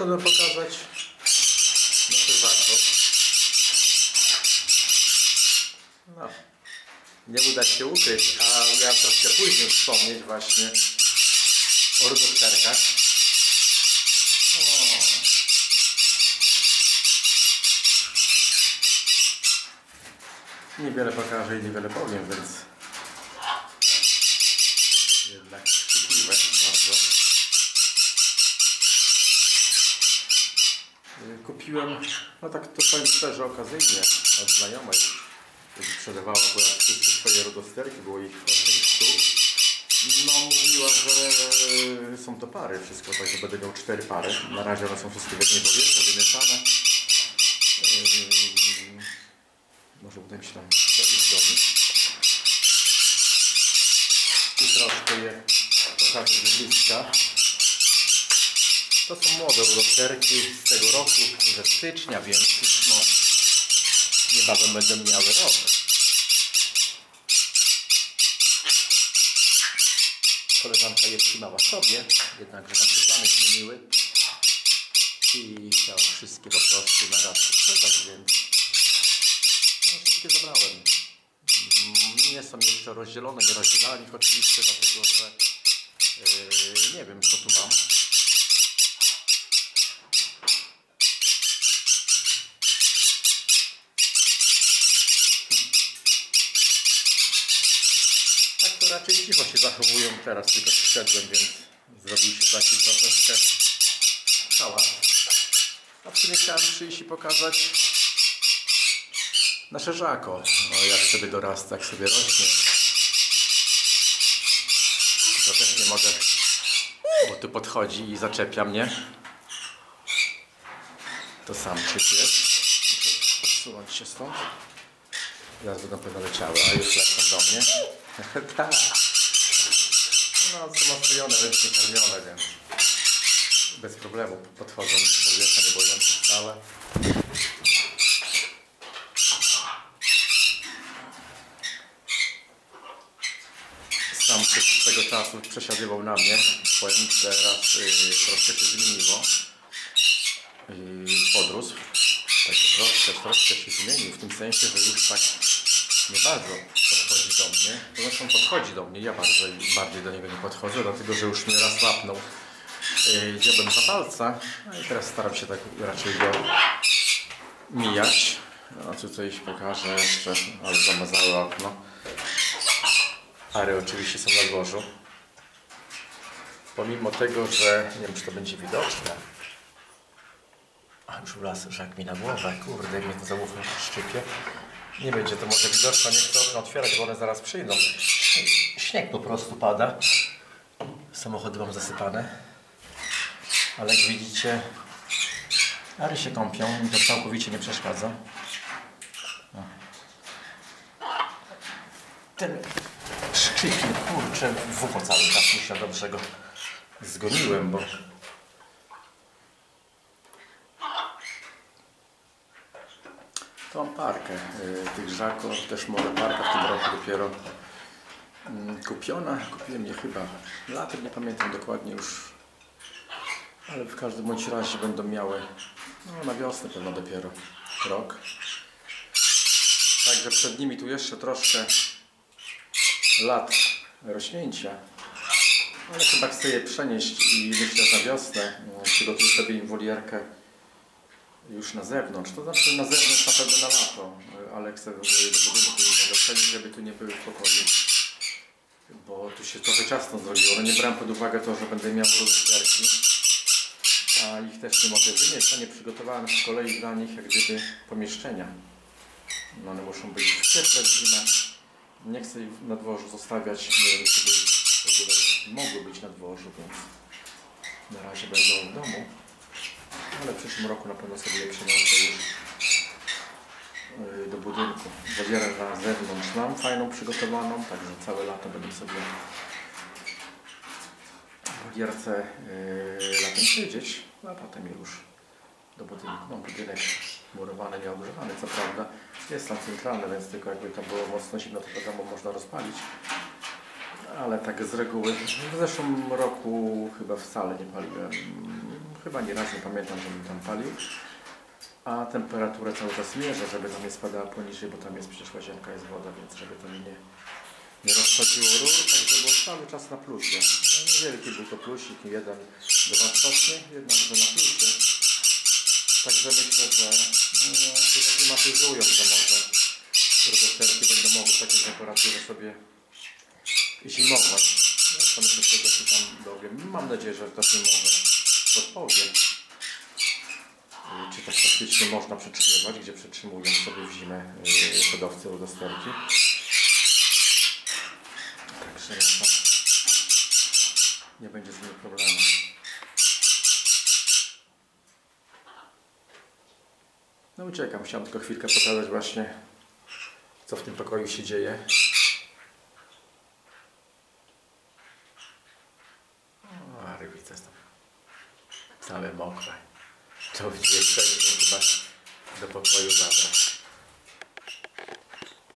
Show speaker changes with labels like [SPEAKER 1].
[SPEAKER 1] Przyszedłem pokazać nasze żako. No, nie uda się ukryć, a miałem troszkę później wspomnieć właśnie o rudosterkach. O. Niewiele pokażę i niewiele powiem, więc jednak szykliwe bardzo. Kupiłem, no tak to powiem szczerze, okazyjnie od znajomej, która sprzedawała akurat wszystkie swoje rodosterki, było ich 8 sztuk. No mówiła, że są to pary wszystko, także będę miał cztery pary. Na razie one są wszystkie w jednej wodzie, wymieszane. Może uda mi się tam nich. I troszkę je pokażę z bliska. To są młode rodosterki z tego roku, ze stycznia, więc już no, niebawem będę miały rok. Koleżanka je trzymała sobie, jednakże tam się plany zmieniły i chciała wszystkie po prostu na raz sprzedać, więc no, wszystkie zabrałem. Nie są jeszcze rozdzielone, nie rozdzielałem ich oczywiście, dlatego że yy, nie wiem co tu mam. Tak to raczej cicho się zachowują teraz, tylko przyszedłem, więc zrobił się taki troszeczkę hałas. A w sumie chciałem przyjść i pokazać nasze żako. No, jak sobie dorasta, jak sobie rośnie. To też nie mogę, bo tu podchodzi i zaczepia mnie. To sam jest. Muszę odsunąć się stąd. Zaraz będą pewno leciały, a już lecą do mnie. tak. No, są oswojone, ręcznie karmione, więc bez problemu podchodzą z powietrza, nie boją się wcale. Sam przez swego czasu przesiadywał na mnie. Powiem, teraz y, troszkę się zmieniło. Y, podrósł. Także troszkę, troszkę się zmienił w tym sensie, że już tak nie bardzo podchodzi do mnie. To Zresztą podchodzi do mnie, ja bardzo, bardziej do niego nie podchodzę, dlatego że już mnie raz łapnął yy, dziobem za palca. No i teraz staram się tak raczej go mijać. A tutaj pokażę jeszcze, ale zamazałe okno. Ary oczywiście są na dworzu. Pomimo tego, że nie wiem czy to będzie widoczne. A już wlazł żak mi na głowę, kurde, mnie to za uchem szczypie. Nie będzie to może widoczne, nie chcę okno otwierać, bo one zaraz przyjdą. Śnieg po prostu pada. Samochody mam zasypane. Ale jak widzicie, Ary się kąpią, mi to całkowicie nie przeszkadza. O. Ten szczypie, kurczę, w ucho cały czas mi się dobrze go zgoniłem, bo Mam parkę y, tych żaków, też może parka w tym roku dopiero mm, kupiona. Kupiłem je chyba latem, nie pamiętam dokładnie już, ale w każdym bądź razie będą miały no, na wiosnę pewno dopiero rok. Także przed nimi tu jeszcze troszkę lat rośnięcia. Ale chyba chcę je przenieść i myślę, że na wiosnę no, przygotuję sobie im wolierkę już na zewnątrz, to znaczy na zewnątrz na pewno na lato, ale chcę do budynku innego żeby tu nie były w pokoju. Bo tu się trochę ciasno zrobiło. No nie brałem pod uwagę to, że będę miał rozsterki, a ich też nie mogę wynieść, a nie przygotowałem z kolei dla nich jak gdyby pomieszczenia. No one muszą być w cieple zimę. Nie chcę ich na dworzu zostawiać, nie wiem, czy by w ogóle mogły być na dworzu, więc na razie będą w domu ale w przyszłym roku na pewno sobie je już yy, do budynku. Zawierę na zewnątrz mam fajną przygotowaną, także całe lato będę sobie w gierce yy, latem siedzieć, a potem już do budynku. Mam budynek murowany, nieogrzewany, co prawda. Jest tam centralny, więc tylko jakby tam było mocno zimno, to wiadomo można rozpalić. Ale tak z reguły, w zeszłym roku chyba wcale nie paliłem. Chyba nie raz, nie pamiętam, żebym tam palił. A temperaturę cały czas mierzę, żeby tam nie spadała poniżej, bo tam jest przecież łazienka, jest woda, więc żeby to nie, nie rozchodziło rur, tak żeby było cały czas na plusie. No, niewielki był to plusik, jeden, dwa stopnie, jednak że na plusie. Także myślę, że no, się zaklimatyzują, że może rozesterki będą mogły w takiej temperaturze sobie zimować. No, to myślę, że się tam dowiem. Mam nadzieję, że ktoś mi może podpowie. Czy tak faktycznie można przytrzymywać, gdzie przytrzymują sobie w zimę yy, hodowcy rozesterki. Także nie będzie z nimi problemu. No uciekam, chciałem tylko chwilkę pokazać właśnie co w tym pokoju się dzieje. A rybice są całe mokre. To jeszcze chyba do pokoju zabrać.